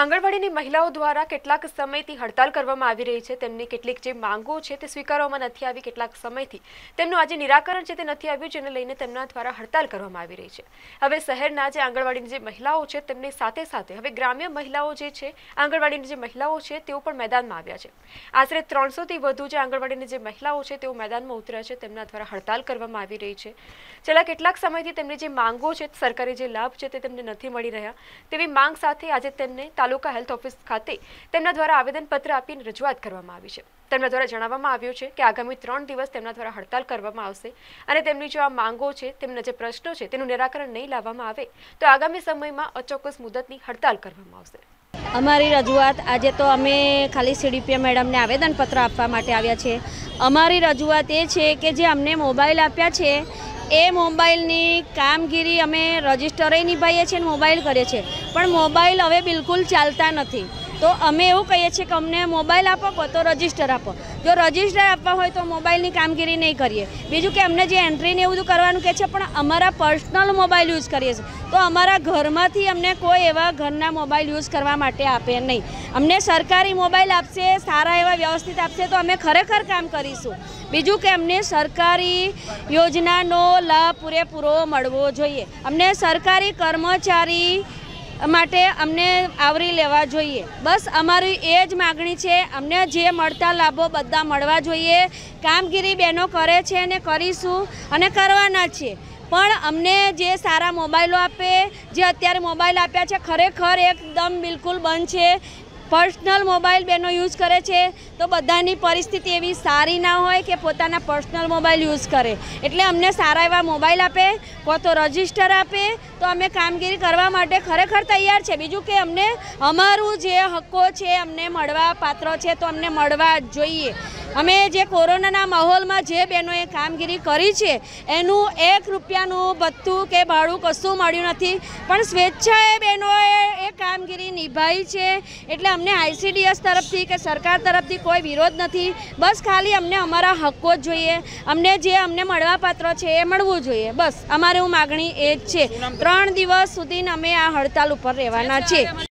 આંગણવાડીની મહિલાઓ દ્વારા કેટલાક સમયથી હડતાલ કરવામાં આવી રહી છે. તેમની કેટલીક જે માંગો છે તે સ્વીકારવામાં નથી આવી. કેટલાક સમયથી તેમનું આજે નિરાકરણ છે તે નથી આવ્યું, જેને લઈને તેમના દ્વારા હડતાલ કરવામાં આવી રહી છે. હવે શહેરના જે આંગણવાડીની જે મહિલાઓ છે તેમની સાથે સાથે હવે ગ્રામ્ય મહિલાઓ જે છે, આંગણવાડીની જે મહિલાઓ છે તેઓ પણ મેદાનમાં આવ્યા છે. આશરે ત્રણસોથી વધુ જે આંગણવાડીની જે મહિલાઓ છે તેઓ મેદાનમાં ઉતર્યા છે. તેમના દ્વારા હડતાલ કરવામાં આવી રહી છે. છેલ્લા કેટલાક સમયથી તેમની જે માંગો છે, સરકારી જે લાભ છે તે તેમને નથી મળી રહ્યા. તેવી માંગ સાથે આજે તેમને તાલુકા હેલ્થ ઓફિસ ખાતે તેમના દ્વારા આવેદનપત્ર આપીને રજૂઆત કરવામાં આવી છે. તેમના દ્વારા જણાવવામાં આવ્યું છે કે આગામી ત્રણ દિવસ તેમના દ્વારા હડતાલ કરવામાં આવશે અને તેમની જે આ માંગો છે, તેમના જે પ્રશ્નો છે, તેનું નિરાકરણ નહીં લાવવામાં આવે તો આગામી સમયમાં અચોક્કસ મુદતની હડતાલ કરવામાં આવશે. અમારી રજૂઆત, આજે તો અમે ખાલી સીડીપીએ મેડમને આવેદનપત્ર આપવા માટે આવ્યા છે અમારી રજૂઆત એ છે કે જે અમને મોબાઈલ આપ્યા છે એ મોબાઈલની કામગીરી અમે રજિસ્ટરે નિભાઈએ છીએ અને મોબાઈલ કરીએ છીએ. પણ મોબાઈલ હવે બિલકુલ ચાલતા નથી. તો અમે એવું કહીએ છીએ કે અમને મોબાઈલ આપો કો તો રજિસ્ટર આપો. જો રજિસ્ટર આપવા હોય તો મોબાઈલની કામગીરી નહીં કરીએ. બીજું કે અમને જે એન્ટ્રીને એવું બધું કરવાનું કહે છે, પણ અમારા પર્સનલ મોબાઈલ યુઝ કરીએ છીએ. તો અમારા ઘરમાંથી અમને કોઈ એવા ઘરના મોબાઈલ યુઝ કરવા માટે આપે નહીં. અમને સરકારી મોબાઈલ આપશે, સારા એવા વ્યવસ્થિત આપશે, તો અમે ખરેખર કામ કરીશું. બીજું કે અમને સરકારી યોજનાનો લાભ પૂરેપૂરો મળવો જોઈએ. અમને સરકારી કર્મચારી માટે અમને આવરી લેવા જોઈએ. બસ અમારી એ જ માગણી છે, અમને જે મળતા લાભો બધા મળવા જોઈએ. કામગીરી બહેનો કરે છે અને કરીશું અને કરવાના છીએ પણ અમને જે સારા મોબાઈલો આપે, જે અત્યારે મોબાઈલ આપ્યા છે, ખરેખર એકદમ બિલકુલ બંધ છે. પર્સનલ મોબાઈલ બેનો યુઝ કરે છે, તો બધાની પરિસ્થિતિ એવી સારી ના હોય કે પોતાના પર્સનલ મોબાઈલ યુઝ કરે. એટલે અમને સારા એવા મોબાઈલ આપે, કો તો રજિસ્ટર આપે, તો અમે કામગીરી કરવા માટે ખરેખર તૈયાર છે. બીજું કે અમને અમારું જે હક્કો છે, અમને મળવા પાત્ર છે, તો અમને મળવા જોઈએ. અમે જે કોરોનાના માહોલમાં જે બહેનોએ કામગીરી કરી છે, એનું એક રૂપિયાનું ભથ્થું કે ભાડું કશું મળ્યું નથી. પણ સ્વેચ્છાએ બહેનોએ કામગીરી નિભાવી છે. એટલે અમને આઈસીડીએસ તરફથી કે સરકાર તરફથી કોઈ વિરોધ નથી. બસ ખાલી અમને અમારા હક્કો જ જોઈએ. અમને જે અમને મળવાપાત્ર છે એ મળવું જોઈએ. બસ અમારે હું માગણી એ જ છે. ત્રણ દિવસ સુધી અમે આ હડતાલ ઉપર રહેવાના છે